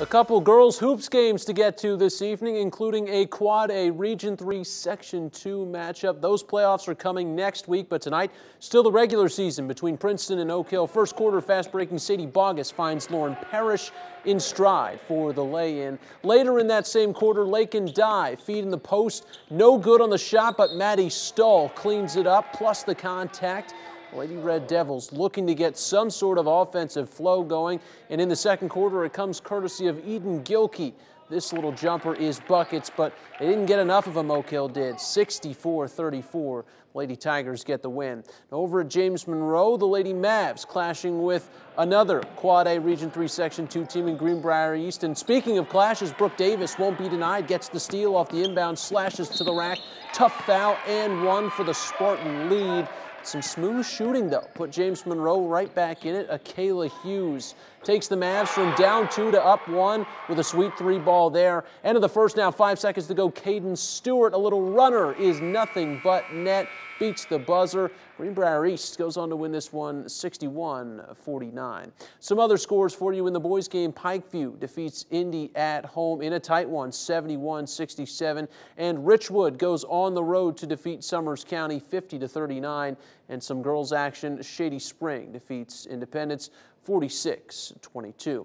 A couple girls hoops games to get to this evening, including a Quad A Region 3 Section 2 matchup. Those playoffs are coming next week, but tonight, still the regular season between Princeton and Oak Hill. First quarter, fast-breaking Sadie Bogus finds Lauren Parrish in stride for the lay-in. Later in that same quarter, Lake and Die feed in the post. No good on the shot, but Maddie Stull cleans it up, plus the contact. Lady Red Devils looking to get some sort of offensive flow going. And in the second quarter, it comes courtesy of Eden Gilkey. This little jumper is buckets, but they didn't get enough of them, Oak Hill did. 64-34. Lady Tigers get the win. Over at James Monroe, the Lady Mavs clashing with another Quad A Region 3 Section 2 team in Greenbrier East. And speaking of clashes, Brooke Davis won't be denied, gets the steal off the inbound, slashes to the rack. Tough foul and one for the Spartan lead. Some smooth shooting, though. Put James Monroe right back in it. Akayla Hughes takes the Mavs from down two to up one with a sweet three ball there. End of the first now, five seconds to go. Caden Stewart, a little runner, is nothing but net. Beats the buzzer. Greenbrier East goes on to win this one 61-49. Some other scores for you in the boys game. Pikeview defeats Indy at home in a tight one 71-67. And Richwood goes on the road to defeat Summers County 50-39. And some girls action. Shady Spring defeats Independence 46-22.